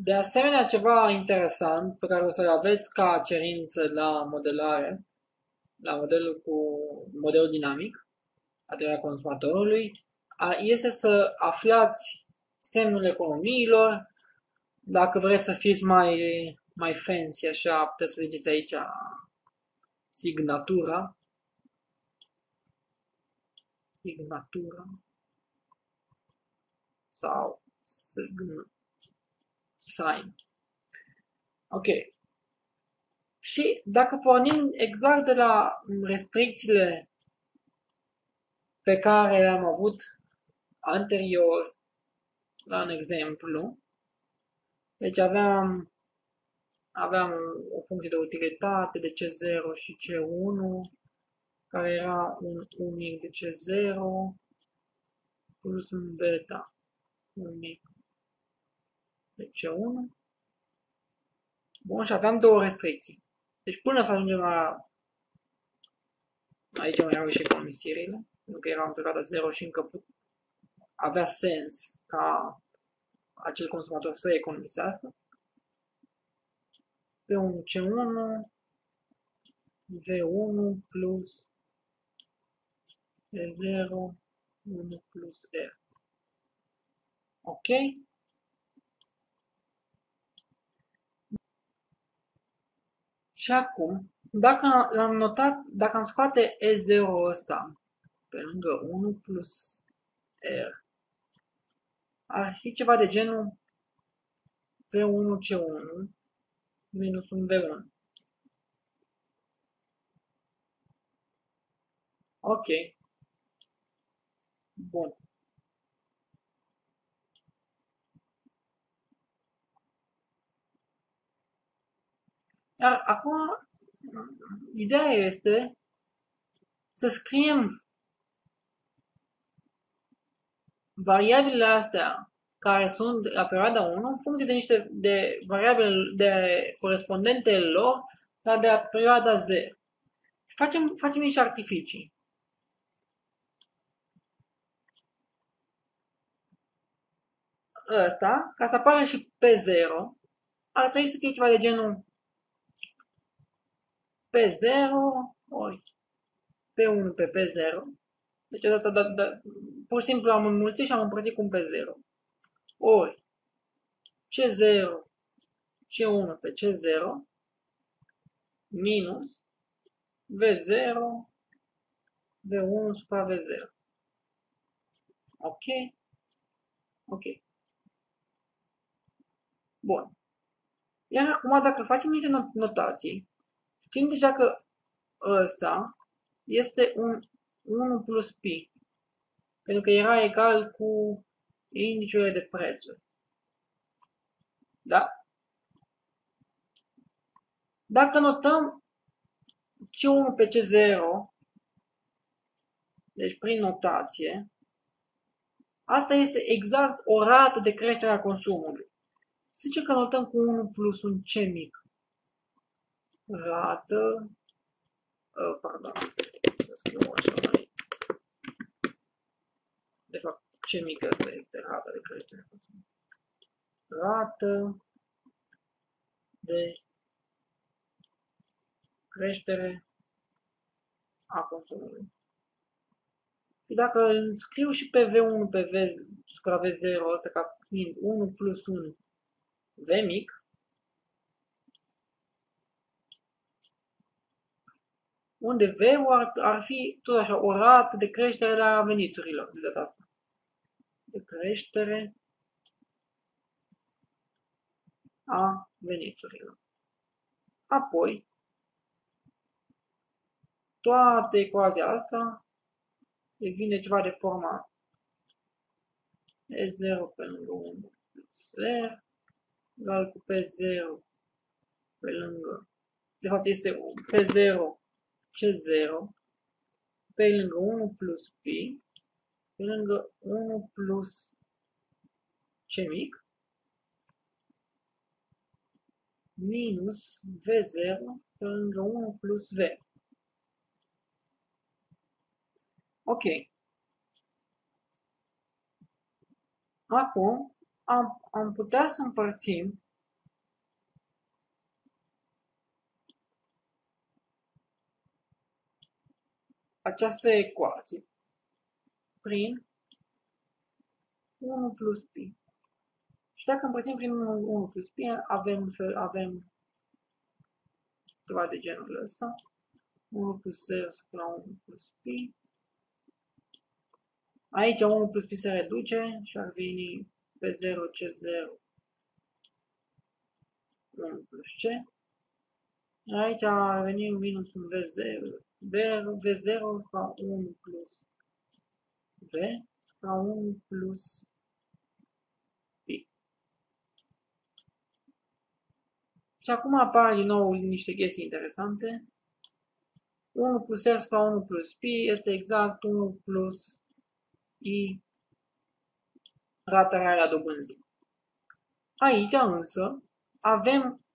De asemenea, ceva interesant pe care o să-l aveți ca cerință la modelare, la modelul cu modelul dinamic, a teoria consumatorului, este să aflați semnul economiilor. Dacă vreți să fiți mai, mai fancy, așa, puteți să vedeți aici signatura. Signatura. Sau sign, sign. Ok. Și dacă pornim exact de la restricțiile pe care le-am avut anterior la un exemplu, deci aveam, aveam o funcție de utilitate de C0 și C1, care era un unic de C0 plus un beta unic de C1. Bun, și aveam două restricții. Deci până să ajungem la... Aici mai au și economisirile, pentru că era în perioada 0 și încă put... avea sens ca acel consumator să economisească. Pe un C1, V1 plus E0, 1 plus R. Ok? Și acum, dacă am notat, dacă am scoate E0 ăsta pe lângă 1 plus R, ar fi ceva de genul V1C1 minus un V1. Ok. Bun. Iar acum, ideea este să scriem variabilele astea care sunt la perioada 1 în funcție de niște de variabile de corespondente lor la de la perioada 0. Facem, facem niște artificii. Ăsta, ca să apară și pe 0, ar trebui să fie ceva de genul P0 ori P1 pe P0. Deci odată, da, da, pur și simplu am înmulțit și am împărțit cu un P0. Ori C0, C1 pe C0 minus V0, V1 supra V0. Ok? Ok. Bun. Iar acum, dacă facem niște notații, Știm deja că ăsta este un 1 plus pi, pentru că era egal cu indicele de prețuri. Da? Dacă notăm C1 pe C0, deci prin notație, asta este exact o rată de creștere a consumului. Să zicem că notăm cu 1 plus un C mic rată, uh, pardon, să scriu așa mai, de fapt, ce mică asta este rata de creștere. Rată de creștere a consumului. Și dacă îl scriu și pe V1 pe V supravez 0 ăsta ca fiind 1 plus 1 V mic, unde V ar, ar fi tot așa o rată de creștere a veniturilor de data asta. De creștere a veniturilor. Apoi, toată ecuația asta devine ceva de forma E0 pe lângă 1 plus R egal cu P0 pe lângă, de fapt este P0 C0 pe lângă 1 plus P, pe lângă 1 plus C mic, minus V0 pe lângă 1 plus V. Ok. Acum am, am putea să împărțim această ecuație prin 1 plus pi. Și dacă împărțim prin 1, 1 plus pi, avem, avem ceva de genul ăsta. 1 plus 0 supra 1 plus pi. Aici 1 plus pi se reduce și ar veni pe 0 C0 1 plus C. Aici ar veni minus un V0. V0 ca 1 plus V ca 1 plus Și acum apar din nou niște chestii interesante. 1 plus R la 1 plus P este exact 1 plus I rata reală a dobânzii. Aici însă avem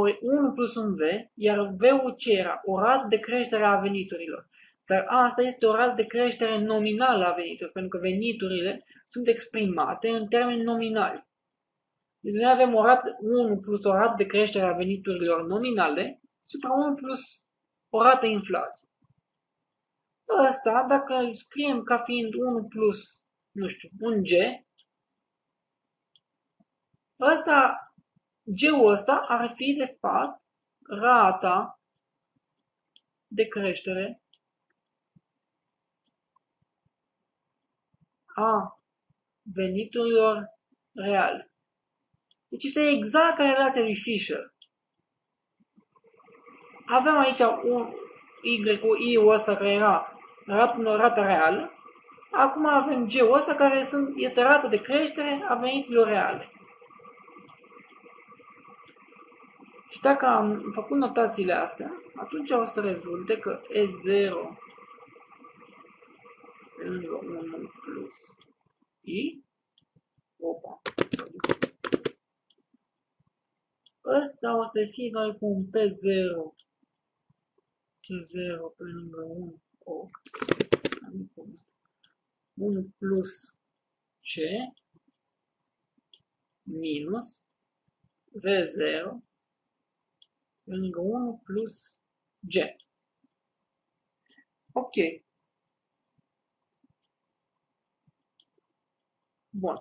1 plus un V, iar V-ul ce era? O rată de creștere a veniturilor. Dar asta este o rată de creștere nominală a veniturilor, pentru că veniturile sunt exprimate în termeni nominali. Deci noi avem o rată 1 plus o rată de creștere a veniturilor nominale supra 1 plus o rată inflație. Ăsta, dacă îl scriem ca fiind 1 plus, nu știu, un G, ăsta, G-ul ăsta ar fi, de fapt, rata de creștere a veniturilor reale. Deci este exact ca relația lui Fisher. Avem aici un Y cu I-ul ăsta care era rată, rată reală. Acum avem G-ul ăsta care sunt, este rata de creștere a veniturilor reale. Și dacă am făcut notațiile astea, atunci o să rezulte că E0 pe lângă 1 plus I, opa, Ăsta o să fie egal cu un P0 C0 pe lângă 1 8 1 plus C minus V0 pe lângă 1 plus G. Ok. Bun.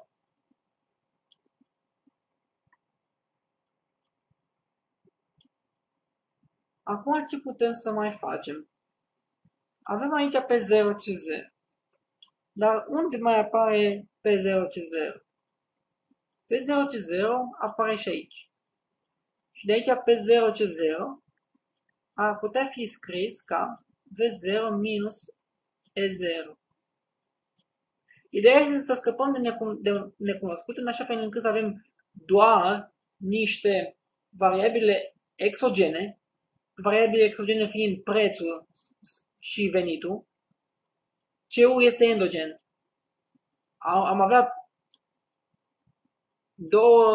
Acum ce putem să mai facem? Avem aici pe 0 C0. Dar unde mai apare pe 0 C0? Pe 0 C0 apare și aici. Și de aici pe 0 C0 ar putea fi scris ca V0 minus E0. Ideea este să scăpăm de, necun- de necunoscut în așa fel încât să avem doar niște variabile exogene variabile exogene fiind prețul și venitul, C-ul este endogen. Am avea două,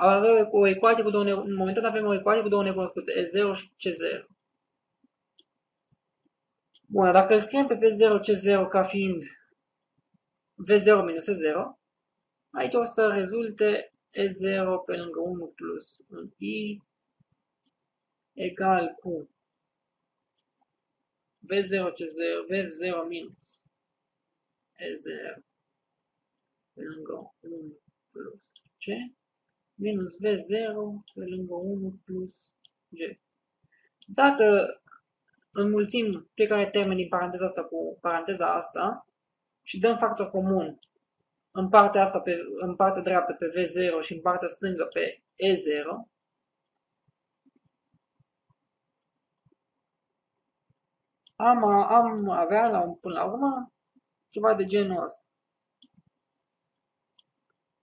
am avea o ecuație cu două, în momentul avem o ecuație cu două necunoscute, E0 și C0. Bun, dacă îl scriem pe V0, C0 ca fiind V0 minus E0, aici o să rezulte E0 pe lângă 1 plus 1i egal cu V0 C0, V0 minus E0 pe lângă 1 plus C minus V0 pe lângă 1 plus G. Dacă înmulțim fiecare termen din paranteza asta cu paranteza asta și dăm factor comun în partea asta pe, în partea dreaptă pe V0 și în partea stângă pe E0, am, am avea la un, până la urmă ceva de genul ăsta.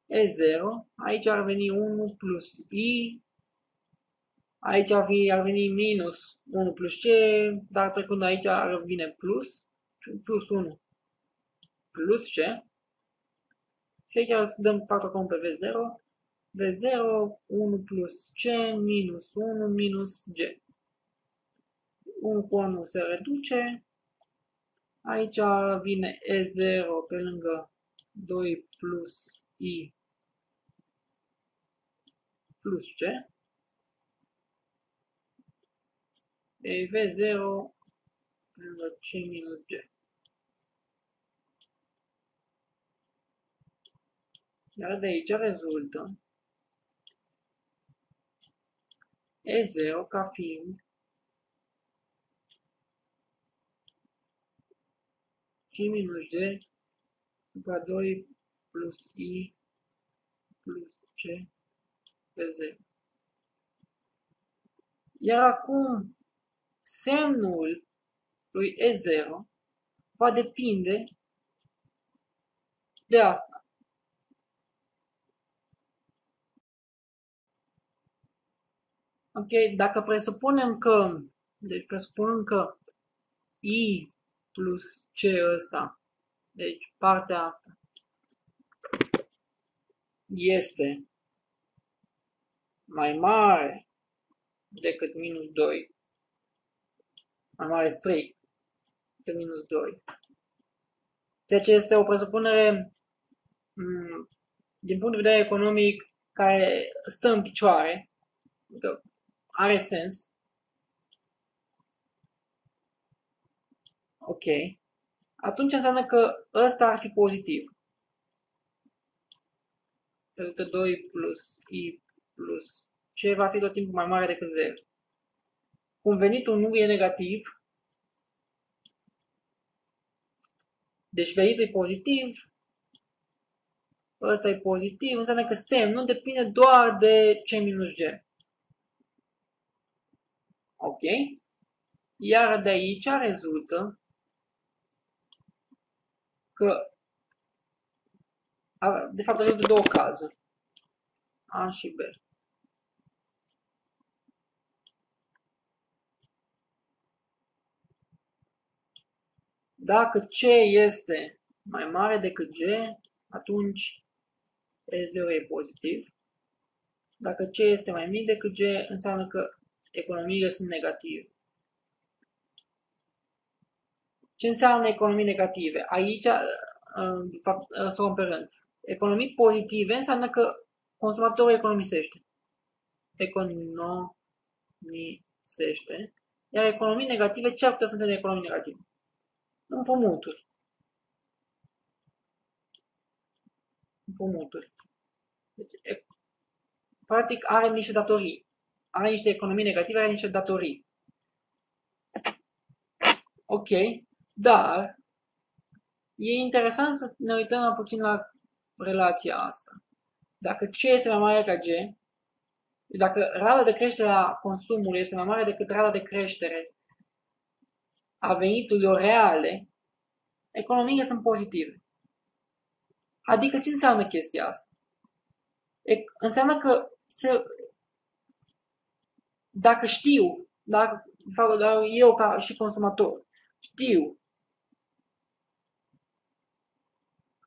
E0, aici ar veni 1 plus I, aici ar, fi, ar veni minus 1 plus C, dar trecând aici ar vine plus, plus 1 plus C. Și aici dăm patru pe V0, V0, 1 plus C, minus 1, minus G. Un conul se reduce. Aici vine E0 pe lângă 2 plus I plus C. E V0 lângă C minus G. Iar de aici rezultă E0 ca fiind C minus D supra 2 plus I plus C pe 0. Iar acum semnul lui E0 va depinde de asta. Ok, dacă presupunem că, deci presupunem că I plus C ăsta, deci partea asta, este mai mare decât minus 2, mai mare strict decât minus 2. Ceea ce este o presupunere mm, din punct de vedere economic care stă în picioare, că are sens. Ok. Atunci înseamnă că ăsta ar fi pozitiv. Pentru că 2 plus i plus c va fi tot timpul mai mare decât 0. Cum venitul nu e negativ, deci venitul e pozitiv, ăsta e pozitiv, înseamnă că semnul depinde doar de C minus G. Ok? Iar de aici rezultă că de fapt rezultă două cazuri. A și B. Dacă C este mai mare decât G, atunci E0 e pozitiv. Dacă C este mai mic decât G, înseamnă că economiile sunt negative. Ce înseamnă economii negative? Aici, de fapt, să o pe rând. Economii pozitive înseamnă că consumatorul economisește. Economisește. Iar economii negative, ce ar putea să însemne economii negative? Împrumuturi. Împrumuturi. Deci, practic are niște datorii. Are niște economii negative, are niște datorii. Ok, dar e interesant să ne uităm puțin la relația asta. Dacă C este mai mare ca G, dacă rata de creștere a consumului este mai mare decât rata de creștere a veniturilor reale, economiile sunt pozitive. Adică ce înseamnă chestia asta? E, înseamnă că se, dacă știu, dacă fac, eu ca și consumator, știu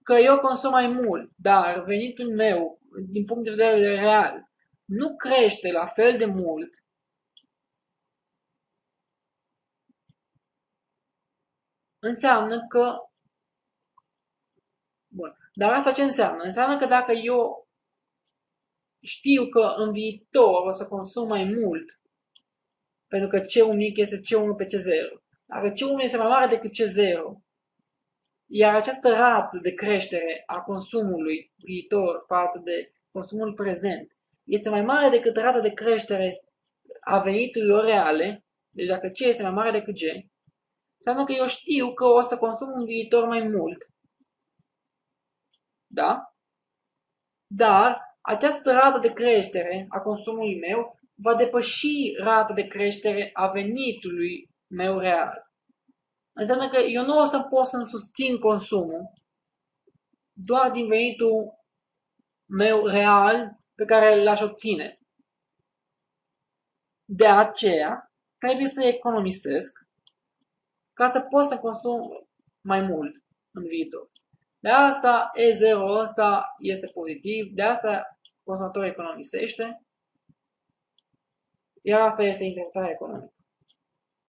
că eu consum mai mult, dar venitul meu, din punct de vedere real, nu crește la fel de mult, înseamnă că Bun. Dar asta ce înseamnă? Înseamnă că dacă eu știu că în viitor o să consum mai mult, pentru că C1 mic este C1 pe C0. Dacă C1 este mai mare decât C0, iar această rată de creștere a consumului viitor față de consumul prezent este mai mare decât rata de creștere a veniturilor reale, deci dacă C este mai mare decât G, înseamnă că eu știu că o să consum în viitor mai mult. Da? Dar această rată de creștere a consumului meu va depăși rata de creștere a venitului meu real. Înseamnă că eu nu o să pot să-mi susțin consumul doar din venitul meu real pe care l-aș obține. De aceea, trebuie să economisesc ca să pot să consum mai mult în viitor. De asta E0 ăsta este pozitiv, de asta consumatorul economisește, iar asta este interpretarea economică.